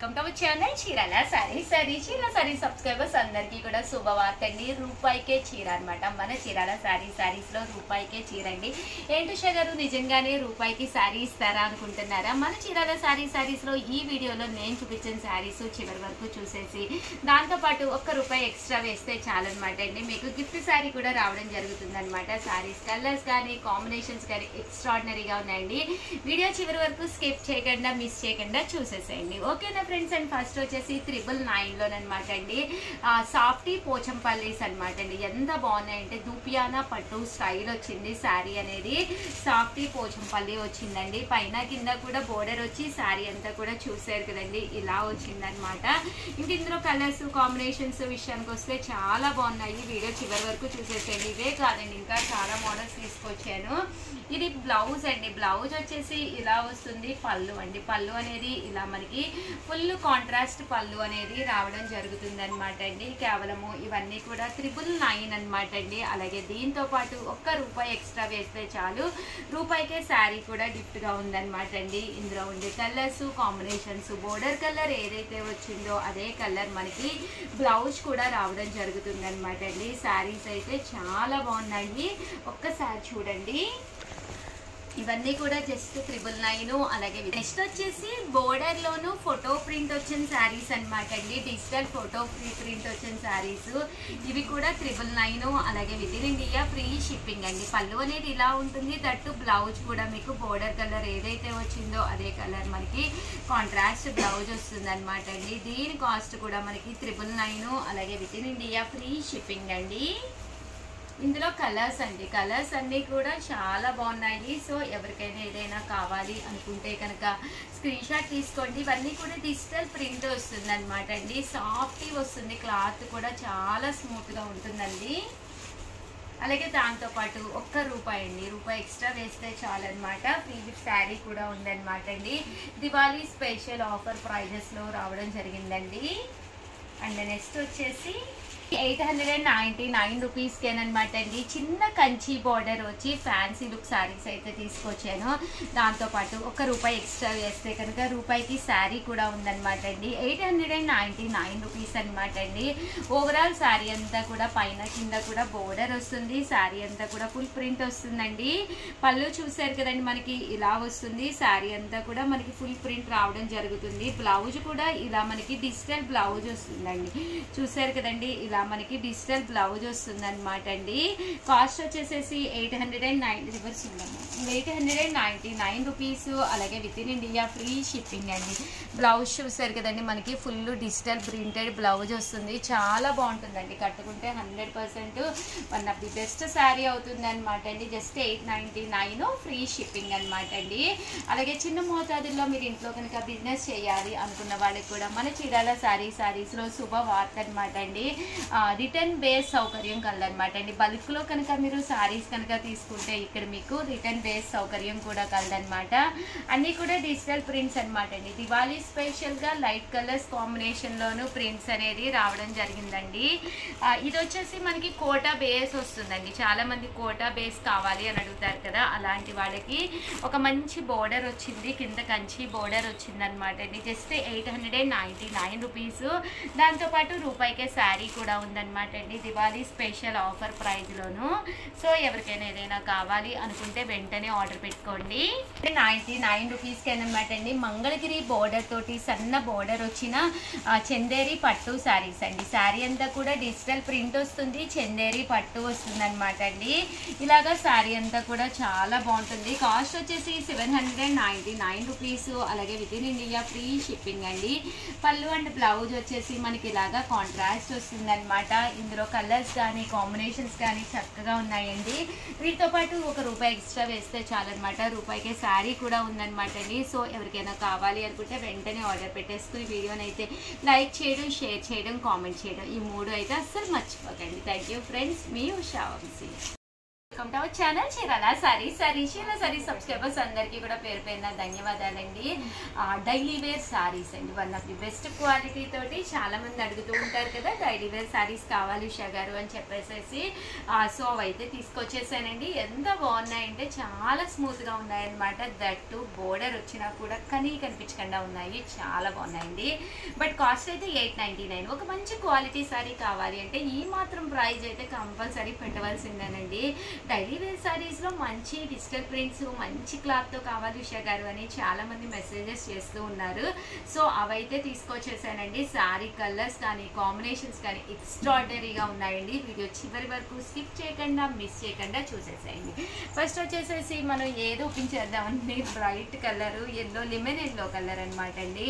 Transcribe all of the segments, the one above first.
Welcome to our channel Chirala sari sari చీర sorry subscribers అందరికీ కూడా శుభవార్త అండి రూపాయికే చీర అనమాట మన చీరాల సారీ సారీస్లో రూపాయికే చీర అండి ఏంటి ఉషా గారు నిజంగానే రూపాయికి సారీ ఇస్తారా అనుకుంటున్నారా? మన చీరాల సారీ సారీస్లో ఈ వీడియోలో నేను చూపించిన సారీస్ చివరి వరకు చూసేసి దాంతో పాటు ఒక్క రూపాయి ఎక్స్ట్రా వేస్తే చాలన్నమాట అండి. మీకు గిఫ్ట్ సారీ కూడా రావడం జరుగుతుంది అనమాట సారీస్ కలర్స్ కానీ కాంబినేషన్స్ కానీ ఎక్స్ట్రాడినరీగా ఉన్నాయండి. వీడియో చివరి వరకు స్కిప్ చేయకుండా మిస్ చేయకుండా చూసేసేయండి. ఓకేనా ఫ్రెండ్స్ అండ్ ఫస్ట్ వచ్చేసి త్రిబుల్ నైన్లోనమాట అండి. సాఫ్టీ పోచంపల్లీస్ అనమాట అండి. ఎంత బాగున్నాయంటే దూపియానా పట్టు స్టైల్ వచ్చింది. శారీ అనేది సాఫ్టీ పోచంపల్లి వచ్చిందండి. పైన కింద కూడా బోర్డర్ వచ్చి శారీ అంతా కూడా చూసారు కదండి. ఇలా వచ్చిందనమాట ఇంక ఇందులో కలర్స్ కాంబినేషన్స్ విషయానికి వస్తే చాలా బాగున్నాయి. వీడియో చివరి వరకు చూసేసేయండి. ఇవే కాదండి ఇంకా చాలా మోడల్స్ తీసుకొచ్చాను. ఇది బ్లౌజ్ అండి. బ్లౌజ్ వచ్చేసి ఇలా వస్తుంది. పళ్ళు అండి. పళ్ళు అనేది ఇలా మనకి ఫుల్ కాంట్రాస్ట్ పళ్ళు అనేది రావడం జరుగుతుంది అనమాట అండి. కేవలము ఇవన్నీ కూడా త్రిబుల్ నైన్ అనమాట అండి. అలాగే దీంతో పాటు ఒక్క రూపాయి ఎక్స్ట్రా వేస్తే చాలు. రూపాయికే శారీ కూడా గిఫ్ట్గా ఉందన్నమాట అండి. ఇందులో ఉండే కలర్స్ కాంబినేషన్స్ బోర్డర్ కలర్ ఏదైతే వచ్చిందో అదే కలర్ మనకి బ్లౌజ్ కూడా రావడం జరుగుతుంది అనమాట అండి. శారీస్ అయితే చాలా బాగున్నాయి. ఒక్కసారి చూడండి. ఇవన్నీ కూడా జస్ట్ త్రిబుల్ నైన్ అలాగే నెక్స్ట్ వచ్చేసి బోర్డర్ లోను ఫోటో ప్రింట్ వచ్చిన శారీస్ అనమాట అండి. డిజిటల్ ఫోటో ప్రింట్ వచ్చిన శారీస్ ఇవి కూడా త్రిబుల్ నైన్ అలాగే within India free shipping అండి. పళ్ళు అనేది ఇలా ఉంటుంది. దట్టు బ్లౌజ్ కూడా మీకు బోర్డర్ కలర్ ఏదైతే వచ్చిందో అదే కలర్ మనకి కాంట్రాస్ట్ బ్లౌజ్ వస్తుంది అనమాట అండి. దీని కాస్ట్ కూడా మనకి త్రిబుల్ నైన్ అలాగే within India free shipping అండి. ఇందులో కలర్స్ అండి. కలర్స్ అన్నీ కూడా చాలా బాగున్నాయి. సో ఎవరికైనా ఏదైనా కావాలి అనుకుంటే కనుక స్క్రీన్ షాట్ తీసుకోండి. ఇవన్నీ కూడా డిజిటల్ ప్రింట్ వస్తుంది అనమాట అండి. సాఫ్ట్గా వస్తుంది. క్లాత్ కూడా చాలా స్మూత్గా ఉంటుందండి. అలాగే దాంతోపాటు ఒక్క రూపాయి అండి. రూపాయి ఎక్స్ట్రా వేస్తే చాలన్నమాట. ఫ్రీ శారీ కూడా ఉందన్నమాట అండి. దివాళీ స్పెషల్ ఆఫర్ ప్రైజెస్లో రావడం జరిగిందండి. అండ్ నెక్స్ట్ వచ్చేసి eight hundred and ninety nine రూపీస్కేనమాట అండి. చిన్న కంచి బార్డర్ వచ్చి ఫ్యాన్సీ లుక్ శారీస్ అయితే తీసుకొచ్చాను. దాంతోపాటు ఒక రూపాయి ఎక్స్ట్రా వేస్తే కనుక రూపాయికి శారీ కూడా ఉందన్నమాట అండి. Eight hundred and ninety nine rupees అనమాట అండి. ఓవరాల్ శారీ అంతా కూడా పైన కింద కూడా బోర్డర్ వస్తుంది. శారీ అంతా కూడా ఫుల్ ప్రింట్ వస్తుందండి. పళ్ళు చూసారు కదండి మనకి ఇలా వస్తుంది. శారీ అంతా కూడా మనకి ఫుల్ ప్రింట్ రావడం జరుగుతుంది. బ్లౌజ్ కూడా ఇలా మనకి డిజిటల్ బ్లౌజ్ వస్తుందండి. చూసారు కదండి ఇలా మనకి డిజిటల్ బ్లౌజ్ వస్తుంది అనమాట అండి. కాస్ట్ వచ్చేసేసి eight hundred and nine rupees ఉందమ్మా eight hundred and ninety nine rupees అలాగే within India free shipping అండి. బ్లౌజ్ చూసారు కదండి మనకి ఫుల్ డిజిటల్ ప్రింటెడ్ బ్లౌజ్ వస్తుంది. చాలా బాగుంటుందండి. కట్టుకుంటే hundred percent one of the best sari అవుతుందన్నమాట అండి. Just eight ninety nine free shipping అనమాట అండి. అలాగే చిన్న మోతాదుల్లో మీరు ఇంట్లో కనుక బిజినెస్ చేయాలి అనుకున్న వాళ్ళకి కూడా మన చీరాల శారీ శారీస్లో శుభ వార్త అనమాట అండి. రిటర్న్ బేస్ సౌకర్యం కలదనమాట అండి. బల్క్లో కనుక మీరు శారీస్ కనుక తీసుకుంటే ఇక్కడ మీకు రిటర్న్ బేస్ సౌకర్యం కూడా కలదనమాట అన్నీ కూడా డిజిటల్ ప్రింట్స్ అనమాట అండి. దివాళీ స్పెషల్గా లైట్ కలర్స్ కాంబినేషన్లోనూ ప్రింట్స్ అనేది రావడం జరిగిందండి. ఇది వచ్చేసి మనకి కోటా బేస్ వస్తుందండి. చాలామంది కోటా బేస్ కావాలి అని అడుగుతారు కదా అలాంటి వాళ్ళకి ఒక మంచి బోర్డర్ వచ్చింది. కింద కంచి బోర్డర్ వచ్చింది అనమాట అండి. Just eight hundred and ninety nine rupees. దాంతోపాటు రూపాయికే శారీ కూడా ఉందన్నమాట అండి. దివాళీ స్పెషల్ ఆఫర్ ప్రైజ్లోను సో ఎవరికైనా ఏదైనా కావాలి అనుకుంటే వెంటనే ఆర్డర్ పెట్టుకోండి. నైంటీ నైన్ రూపీస్కి అనమాట అండి. మంగళగిరి బోర్డర్ తోటి సన్న బోర్డర్ వచ్చిన చందేరి పట్టు శారీస్ అండి. శారీ అంతా కూడా డిజిటల్ ప్రింట్ వస్తుంది. చందేరి పట్టు వస్తుంది అనమాట అండి. ఇలాగా శారీ అంతా కూడా చాలా బాగుంటుంది. కాస్ట్ వచ్చేసి seven hundred ninety nine rupees. అలాగే within India free shipping అండి. పళ్ళు అండ్ బ్లౌజ్ వచ్చేసి మనకి ఇలాగా కాంట్రాస్ట్ వస్తుంది అనమాట ఇందులో కలర్స్ కానీ కాంబినేషన్స్ కానీ చక్కగా ఉన్నాయండి. వీటితో పాటు ఒక రూపాయి ఎక్స్ట్రా వేస్తే చాలన్నమాట. రూపాయికే శారీ కూడా ఉందన్నమాట అండి. సో ఎవరికైనా కావాలి అనుకుంటే వెంటనే ఆర్డర్ పెట్టేసుకుని వీడియోని అయితే లైక్ చేయడం షేర్ చేయడం కామెంట్ చేయడం ఈ మూడు అయితే అస్సలు మర్చిపోకండి. Thank you friends. Me Usha Vamsi. Welcome to our channel Chirala sari sari Chirala sari subscribers అందరికీ కూడా పేరు పేరున ధన్యవాదాలండి. డైలీ వేర్ సారీస్ అండి one of the best quality తోటి చాలామంది అడుగుతూ ఉంటారు కదా డైలీ వేర్ సారీస్ కావాలి ఉషా గారు అని చెప్పేసేసి సో అవైతే తీసుకొచ్చేసానండి. ఎంత బాగున్నాయంటే చాలా స్మూత్గా ఉన్నాయన్నమాట. దట్టు బోర్డర్ వచ్చినా కూడా కనీ కనిపించకుండా ఉన్నాయి చాలా బాగున్నాయండి. బట్ కాస్ట్ అయితే ఎయిట్ నైంటీ నైన్ ఒక మంచి క్వాలిటీ సారీ కావాలి అంటే ఈ మాత్రం ప్రైస్ అయితే కంపల్సరీ పెట్టవలసిందేనండి. డైలీ వేర్ శారీస్లో మంచి డిజిటల్ ప్రింట్స్ మంచి క్లాత్తో కావాలి ఉషా గారు అని చాలామంది మెసేజెస్ చేస్తూ ఉన్నారు. సో అవైతే తీసుకొచ్చేసానండి. శారీ కలర్స్ కానీ కాంబినేషన్స్ కానీ ఎక్స్ట్రాడినరీగా ఉన్నాయండి. వీడియో చివరి వరకు స్కిప్ చేయకుండా మిస్ చేయకుండా చూసేసేయండి. ఫస్ట్ వచ్చేసేసి మనం ఏదో ఒప్పించేద్దామండి bright colour yellow lemon yellow colour అనమాట అండి.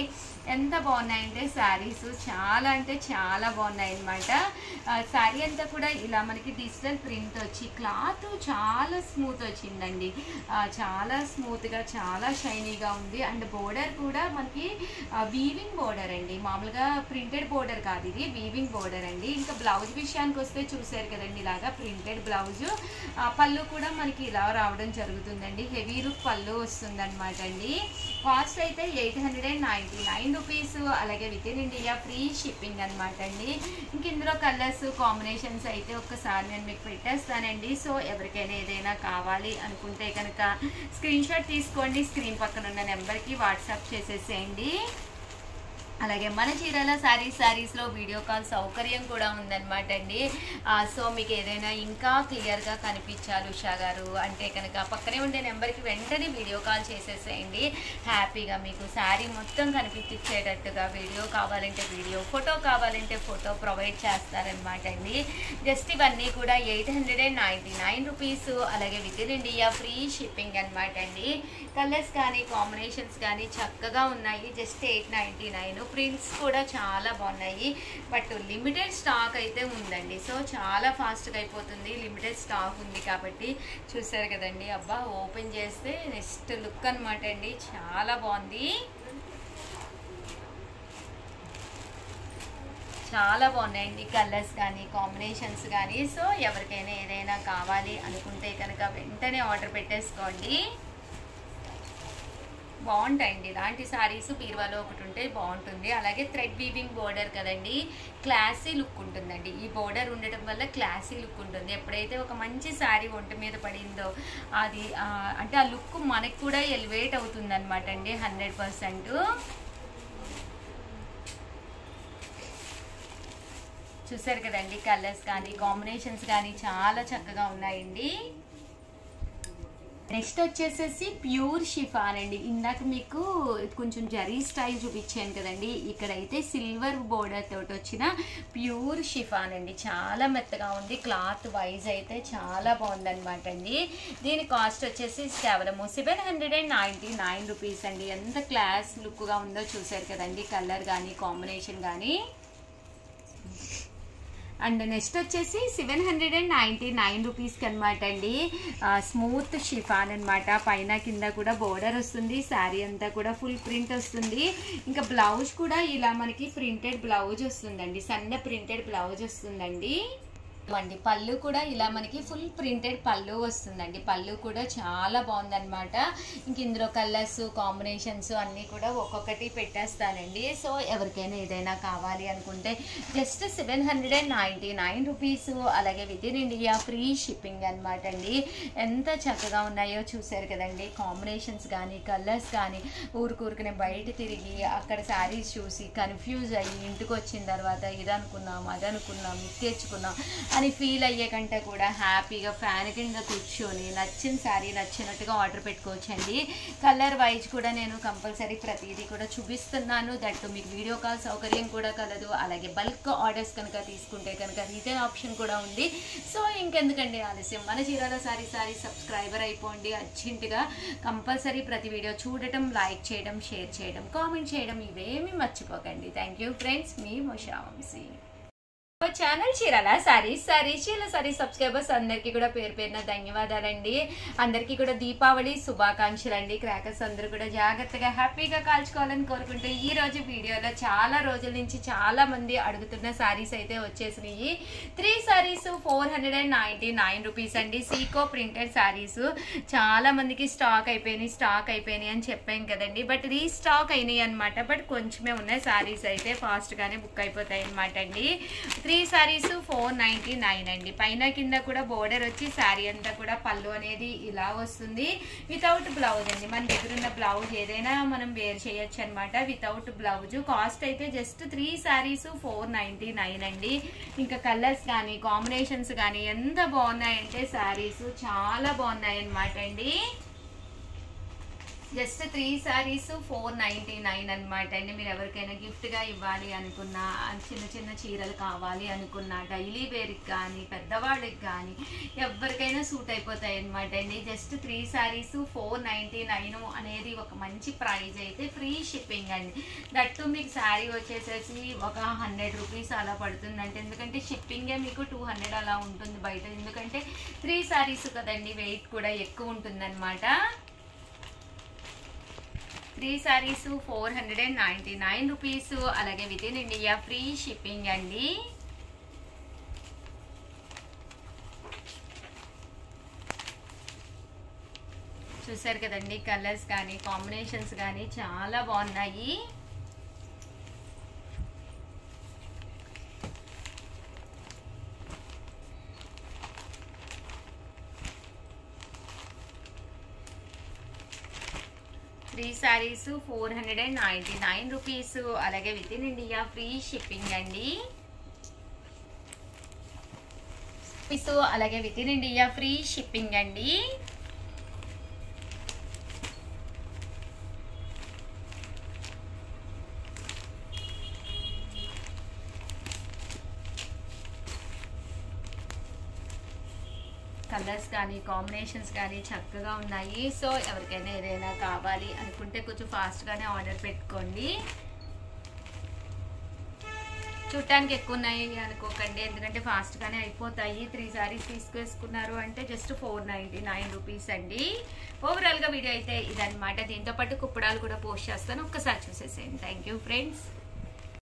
ఎంత బాగున్నాయంటే శారీస్ చాలా అంటే చాలా బాగున్నాయి అనమాట శారీ అంతా కూడా ఇలా మనకి డిజిటల్ ప్రింట్ వచ్చి క్లాత్ చాలా స్మూత్ వచ్చిందండి. చాలా స్మూత్గా చాలా షైనీగా ఉంది. అండ్ బోర్డర్ కూడా మనకి వీవింగ్ బోర్డర్ అండి. మామూలుగా ప్రింటెడ్ బోర్డర్ కాదు ఇది వీవింగ్ బోర్డర్ అండి. ఇంకా బ్లౌజ్ విషయానికి వస్తే చూసారు కదండి ఇలాగా ప్రింటెడ్ బ్లౌజ్ పళ్ళు కూడా మనకి ఇలా రావడం జరుగుతుందండి. హెవీ లుక్ పళ్ళు వస్తుందన్నమాట అండి. కాస్ట్ అయితే eight hundred and ninety nine rupees అలాగే within India free shipping అనమాట అండి. ఇంక ఇందులో కలర్స్ కాంబినేషన్స్ అయితే ఒక్కసారి నేను మీకు పెట్టేస్తానండి. సో ఎవరికైనా ఏదైనా కావాలి అనుకుంటే కనుక స్క్రీన్ షాట్ తీసుకోండి. స్క్రీన్ పక్కన ఉన్న నెంబర్కి వాట్సాప్ చేసేసేయండి. అలాగే మన చీరాల శారీస్ శారీస్లో వీడియో కాల్ సౌకర్యం కూడా ఉందన్నమాట అండి. సో మీకు ఏదైనా ఇంకా క్లియర్గా కనిపించాలి ఉషా గారు అంటే కనుక పక్కనే ఉండే నెంబర్కి వెంటనే వీడియో కాల్ చేసేసేయండి. హ్యాపీగా మీకు శారీ మొత్తం కనిపించేటట్టుగా వీడియో కావాలంటే వీడియో ఫోటో కావాలంటే ఫోటో ప్రొవైడ్ చేస్తారనమాట అండి. జస్ట్ ఇవన్నీ కూడా eight hundred and ninety nine rupees అలాగే within India free shipping అనమాట అండి. కలర్స్ కానీ కాంబినేషన్స్ కానీ చక్కగా ఉన్నాయి. Just eight ninety nine prints కూడా చాలా బాగున్నాయి. బట్ లిమిటెడ్ స్టాక్ అయితే ఉందండి. సో చాలా ఫాస్ట్గా అయిపోతుంది. లిమిటెడ్ స్టాక్ ఉంది కాబట్టి చూసారు కదండి. అబ్బా ఓపెన్ చేస్తే నెక్స్ట్ లుక్ అనమాట అండి. చాలా బాగుంది. చాలా బాగున్నాయండి కలర్స్ కానీ కాంబినేషన్స్ కానీ. సో ఎవరికైనా ఏదైనా కావాలి అనుకుంటే కనుక వెంటనే ఆర్డర్ పెట్టేసుకోండి. బాగుంటాయండి. ఇలాంటి శారీస్ బీరువాలో ఒకటి ఉంటే బాగుంటుంది. అలాగే థ్రెడ్ వీవింగ్ బోర్డర్ కదండి క్లాసీ లుక్ ఉంటుందండి. ఈ బోర్డర్ ఉండటం వల్ల క్లాసీ లుక్ ఉంటుంది. ఎప్పుడైతే ఒక మంచి శారీ ఒంటి మీద పడిందో అది అంటే ఆ లుక్ మనకు కూడా ఎలివేట్ అవుతుంది అనమాట అండి హండ్రెడ్ పర్సెంట్. చూసారు కదండి కలర్స్ కానీ కాంబినేషన్స్ కానీ చాలా చక్కగా ఉన్నాయండి. నెక్స్ట్ వచ్చేసేసి ప్యూర్ షిఫాన్ అండి. ఇందాక మీకు కొంచెం జరీ స్టైల్ చూపించాను కదండి. ఇక్కడైతే సిల్వర్ బోర్డర్ తోటి వచ్చిన ప్యూర్ షిఫాన్ అండి. చాలా మెత్తగా ఉంది. క్లాత్ వైజ్ అయితే చాలా బాగుందనమాట అండి. దీని కాస్ట్ వచ్చేసి కేవలము seven hundred and ninety nine rupees అండి. ఎంత క్లాస్ లుక్గా ఉందో చూసారు కదండి. కలర్ కానీ కాంబినేషన్ కానీ అండ్ నెక్స్ట్ వచ్చేసి seven hundred and ninety nine రూపీస్కి అనమాట అండి. స్మూత్ షిఫాన్ అనమాట పైన కింద కూడా బోర్డర్ వస్తుంది శారీ అంతా కూడా ఫుల్ ప్రింట్ వస్తుంది. ఇంకా బ్లౌజ్ కూడా ఇలా మనకి ప్రింటెడ్ బ్లౌజ్ వస్తుందండి సన్న ప్రింటెడ్ బ్లౌజ్ వస్తుందండి. అండి. పళ్ళు కూడా ఇలా మనకి ఫుల్ ప్రింటెడ్ పళ్ళు వస్తుందండి. పళ్ళు కూడా చాలా బాగుందనమాట ఇంక ఇందులో కలర్స్ కాంబినేషన్స్ అన్నీ కూడా ఒక్కొక్కటి పెట్టేస్తానండి. సో ఎవరికైనా ఏదైనా కావాలి అనుకుంటే just seven hundred and ninety nine rupees అలాగే within India free shipping అనమాట అండి. ఎంత చక్కగా ఉన్నాయో చూసారు కదండి. కాంబినేషన్స్ కానీ కలర్స్ కానీ ఊరుకూరుకునే బయట తిరిగి అక్కడ శారీస్ చూసి కన్ఫ్యూజ్ అయ్యి ఇంటికి వచ్చిన తర్వాత ఇది అనుకున్నాం అది అనుకున్నాం ఇది తెచ్చుకున్నాం అని ఫీల్ అయ్యే కంటే కూడా హ్యాపీగా ఫ్యాన్ కింద కూర్చొని నచ్చిన శారీ నచ్చినట్టుగా ఆర్డర్ పెట్టుకోవచ్చండి. కలర్ వైజ్ కూడా నేను కంపల్సరీ ప్రతిదీ కూడా చూపిస్తున్నాను. దట్ మీకు వీడియో కాల్ సౌకర్యం కూడా కలదు. అలాగే బల్క్ ఆర్డర్స్ కనుక తీసుకుంటే కనుక రిటర్న్ ఆప్షన్ కూడా ఉంది. సో ఇంకెందుకండి ఆలస్యం. మన చీరాల సారీ సారీ సబ్స్క్రైబర్ అయిపోండి. అర్జెంటుగా కంపల్సరీ ప్రతి వీడియో చూడటం లైక్ చేయడం షేర్ చేయడం కామెంట్ చేయడం ఇవేమీ మర్చిపోకండి. థ్యాంక్ యూ ఫ్రెండ్స్ మీ ముషా ఛానల్ చీరాల? సారీస్ సారీస్ చీర సారీ సబ్స్క్రైబర్స్ అందరికీ కూడా పేరు పేరున ధన్యవాదాలండి. అందరికీ కూడా దీపావళి శుభాకాంక్షలు అండి క్రాకర్స్ అందరూ కూడా జాగ్రత్తగా హ్యాపీగా కాల్చుకోవాలని కోరుకుంటూ ఈ రోజు వీడియోలో చాలా రోజుల నుంచి చాలా మంది అడుగుతున్న సారీస్ అయితే వచ్చేసినాయి. Three saris four hundred and ninety nine rupees అండి. సీకో ప్రింటెడ్ సారీస్ చాలా మందికి స్టాక్ అయిపోయినాయి స్టాక్ అయిపోయినాయి అని చెప్పాం కదండి. బట్ రీస్టాక్ అయినాయి అనమాట బట్ కొంచెమే ఉన్నాయి. సారీస్ అయితే ఫాస్ట్గానే బుక్ అయిపోతాయి అనమాట అండి. Three saris four ninety nine అండి. పైన కింద కూడా బోర్డర్ వచ్చి శారీ అంతా కూడా పళ్ళు అనేది ఇలా వస్తుంది. వితౌట్ బ్లౌజ్ అండి. మన దగ్గర ఉన్న బ్లౌజ్ ఏదైనా మనం వేర్ చేయొచ్చు అనమాట వితౌట్ బ్లౌజ్ కాస్ట్ అయితే just three saris four ninety nine అండి. ఇంకా కలర్స్ కానీ కాంబినేషన్స్ కానీ ఎంత బాగున్నాయంటే శారీస్ చాలా బాగున్నాయి అనమాట అండి. Just three saris four ninety nine అనమాట అండి మీరు ఎవరికైనా గిఫ్ట్గా ఇవ్వాలి అనుకున్నా చిన్న చిన్న చీరలు కావాలి అనుకున్నా డైలీ వేర్కి కానీ పెద్దవాళ్ళకి కానీ ఎవరికైనా సూట్ అయిపోతాయి అనమాట అండి just three saris four ninety nine అనేది ఒక మంచి ప్రైజ్ అయితే ఫ్రీ షిప్పింగ్ అండి. దట్టు మీకు శారీ వచ్చేసేసి ఒక హండ్రెడ్ రూపీస్ అలా పడుతుందంటే ఎందుకంటే షిప్పింగే మీకు టూ హండ్రెడ్ అలా ఉంటుంది బయట. ఎందుకంటే త్రీ శారీస్ కదండి వెయిట్ కూడా ఎక్కువ ఉంటుందన్నమాట. Three saris four hundred and ninety nine rupees అలాగే within India free shipping అండి. చూసారు కదండి కలర్స్ కానీ కాంబినేషన్స్ కానీ చాలా బాగున్నాయి. ఈ saris four hundred and ninety nine rupees అలాగే within India free shipping అండి. సో అలాగే within India free shipping అండి. కలర్స్ కానీ కాంబినేషన్స్ కానీ చక్కగా ఉన్నాయి. సో ఎవరికైనా ఏదైనా కావాలి అనుకుంటే కొంచెం ఫాస్ట్గానే ఆర్డర్ పెట్టుకోండి. చూడటానికి ఎక్కువ ఉన్నాయి అనుకోకండి. ఎందుకంటే ఫాస్ట్గానే అయిపోతాయి. త్రీ సారీస్ తీసుకేసుకున్నారు అంటే just four ninety nine rupees అండి. ఓవరాల్గా వీడియో అయితే ఇదనమాట దీంతో పాటు కుప్పడాలు కూడా పోస్ట్ చేస్తాను. ఒక్కసారి చూసేసేయండి. Thank you friends